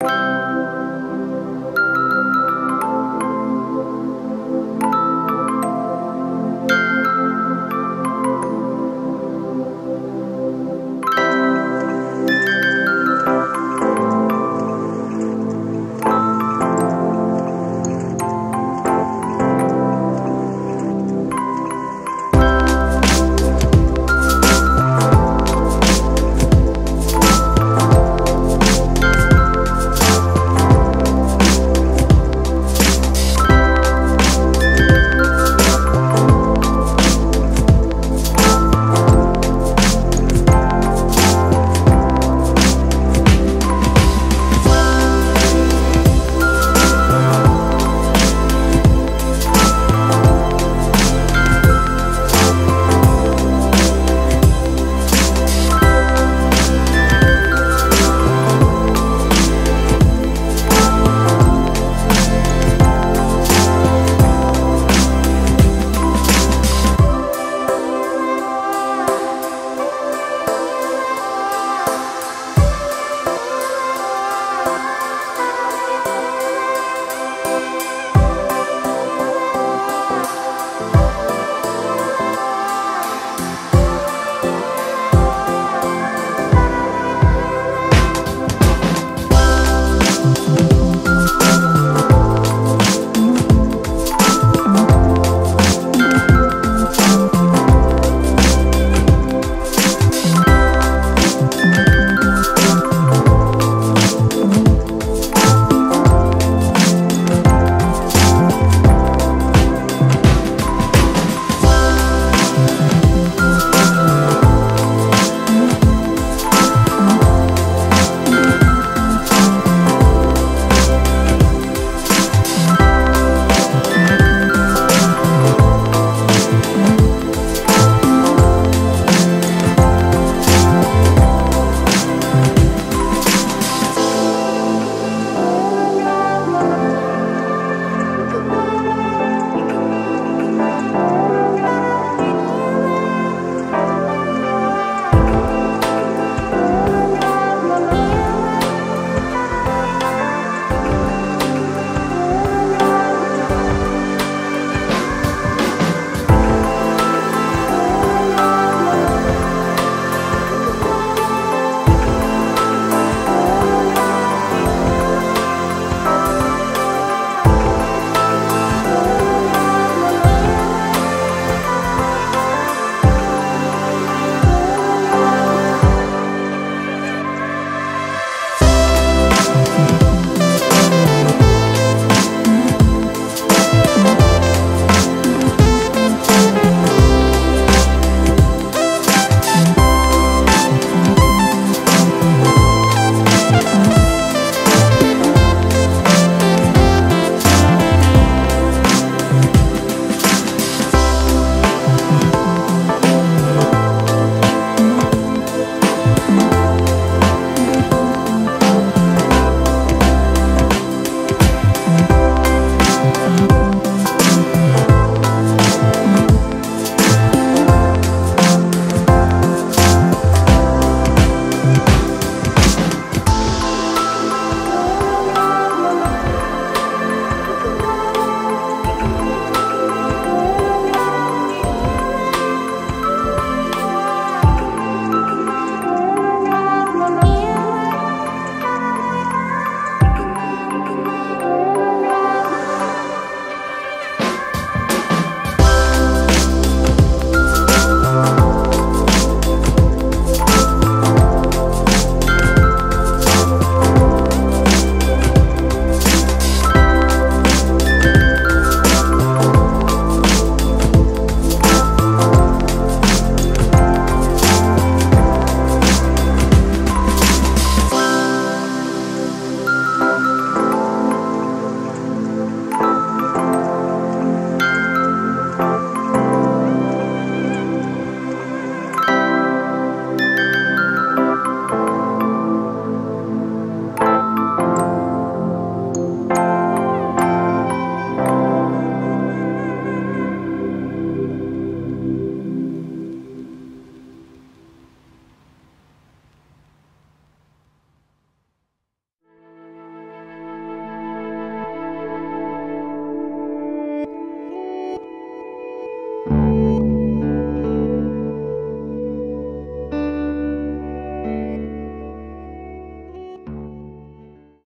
you